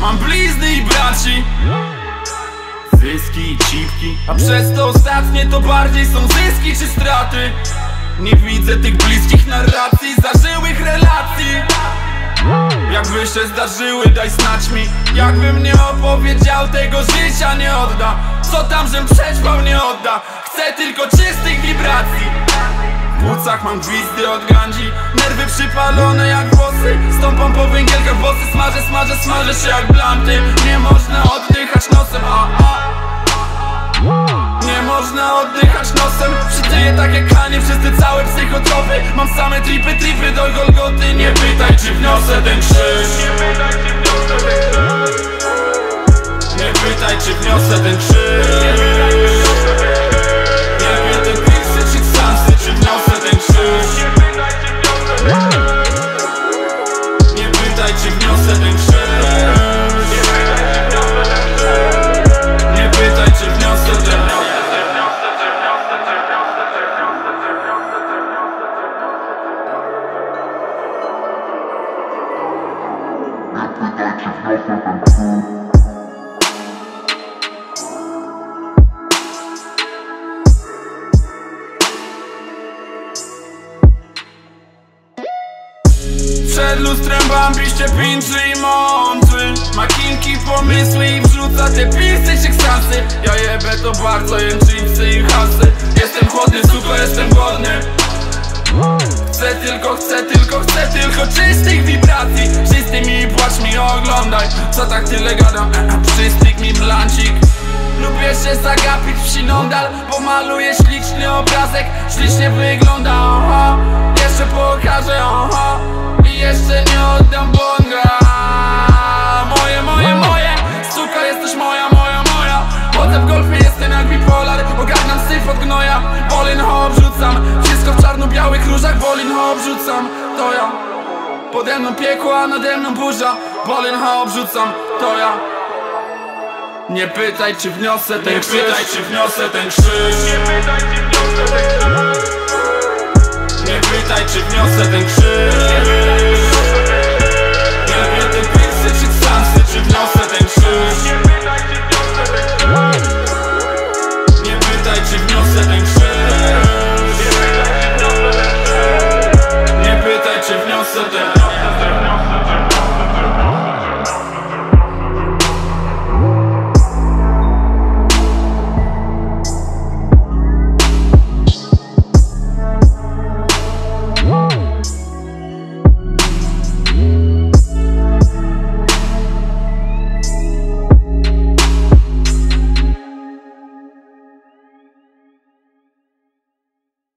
Mam blizny i braci. Zyski i cipki. A przez to ostatnie to bardziej są zyski czy straty? Nie widzę tych bliskich narracji Zażyłych relacji. Jakby się zdarzyły, daj znać mi. Jakbym nie opowiedział tego życia nie odda. Co tam, żem przećpał nie odda. Chcę tylko czystych wibracji płucach mam gwizdy od gandzi Nerwy przypalone jak włosy. Stąpam po węgielkach, włosy smażę, smażę, smażę się jak blanty. Nie można oddychać nosem, a, a nie można oddychać nosem. Przytyję tak jak Kanie przez te całe psychotropy. Mam same tripy, tripy do Golgoty. Nie pytaj czy wniosę ten krzyż Przed lustrem bambiście pinczy i mądry Makinki, pomysły i wrzuca te pisy czy ksasy Ja jebę to bardzo, jem chipsy i hasy Jestem chłodny, suko, jestem głodny. Chcę tylko, chcę tylko, chcę tylko czystych wibracji oglądaj Co tak tyle gadam, czystych mi blancik. Lubię się zagapić w sinondal Bo maluję śliczny obrazek. Ślicznie wygląda, oho Jeszcze pokażę, oho I jeszcze nie oddam bonga. Moje, moje, moje. Suka jesteś moja, moja, moja. Chodzę w golfie, jestem jak bipolar. Ogarniam syf od gnoja. Bolin ho obrzucam. Wszystko w czarno-białych różach Bolin ho obrzucam. To ja. Pode mną piekło, a nade mną burza Bolenha obrzucam, to ja. Nie pytaj czy wniosę ten krzyż. Nie pytaj czy wniosę ten krzyż. Nie pytaj czy wniosę ten krzyż. Nie wiem czy czy wniosę ten krzyż. Nie pytaj czy wniosę ten krzyż. Nie pytaj czy wniosę ten krzyż. Nie pytaj czy wniosę ten krzyż.